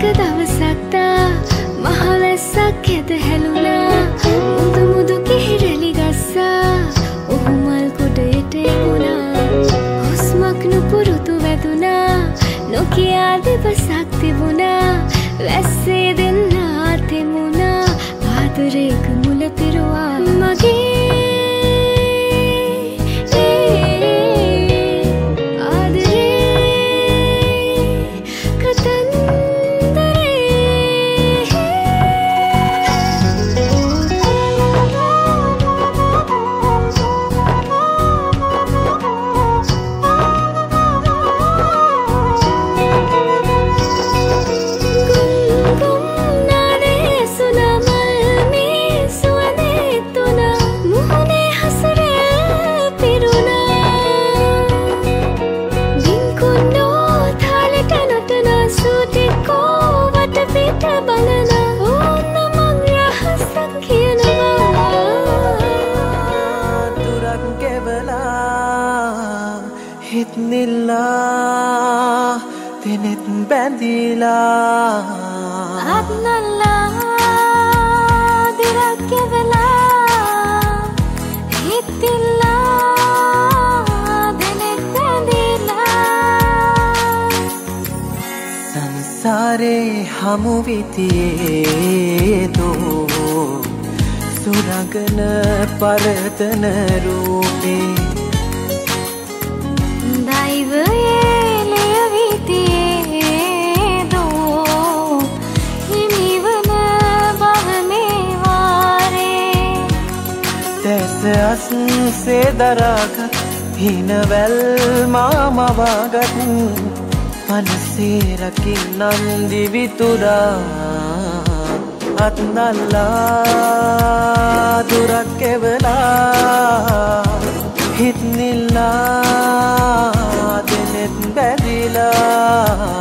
එක දවසක්තා මහවැස්සක් හෙද හැලුණා. මුදු මුදු කිහිරලි ගස්සා. ඔහු මල් කොටයට එමුණා හුස්මක් නුපුරුතු වැදුනා. නොකයා දෙවසක් තිබුණා. වැස්සේ දෙන්නා තෙමුණා. ආදරේක මුල පිරුවා. මගේ හිත්නිල්ලා තෙනෙත් බැඳීලා. අත්නල්ලා දිරක්කෙවෙලා. හිත්තිල්ලා දෙනෙත් බැඳීලා. සංසාරේ හමුවිතියේ දෝ. සුරගන පරතන රූපේ අස්සේ දරාගත් හිනවැල් මාමවාගත් මනසේරකින් නන්දිවිතුරා අත්නල්ලා දුරක් එවලා හිත්නිල්ලා දෙනෙත්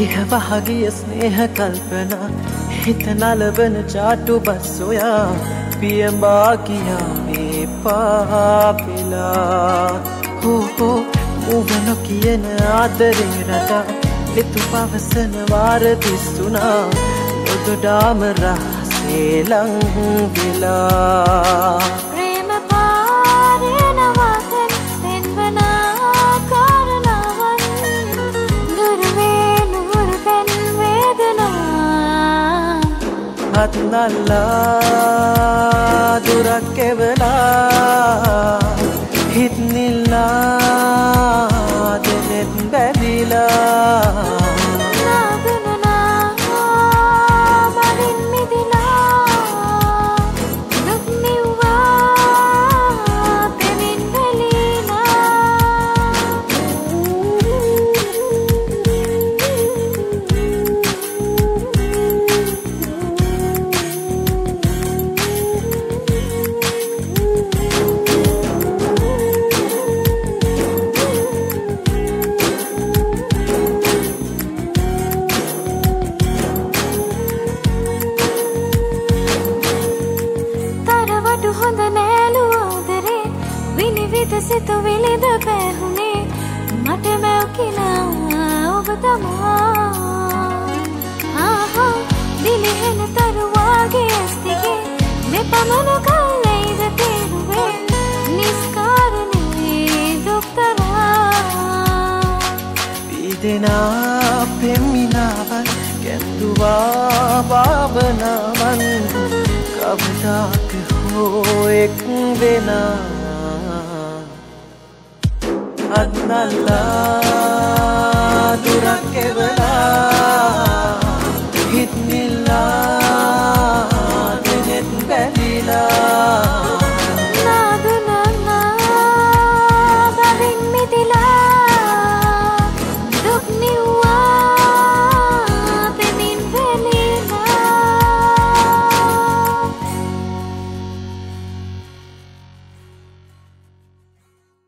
බැදිලා ඉහවහගිය ස්නේහ කල්පනා. හිත නලවන චාටු බස්සොයා පියඹා කියාමේ පාපෙලා. හෝහෝ උවන කියන ආදරේ රටා. එතු පවසන වාර දිස්සුනා නොදොඩාම රහසේ ලංවෙලා හත්නල්ලා දුරක් එවලා සිතුවිලිද පැහුණේ මට මැව් කිනා ඔබ තමා ආහා දිලිහෙන තරුවාගේ ඇස්තිගේ. මෙ පමණ කල්ලයිද තේරුවේ? නිස්කාරණයේ දුක්තරා. පිදෙනා පෙම්මිනාවන් කැන්දුවා භාවනාවන්. කවදාක හෝ එක් වෙනා. අත්නල්ලා දුරක් එවලා.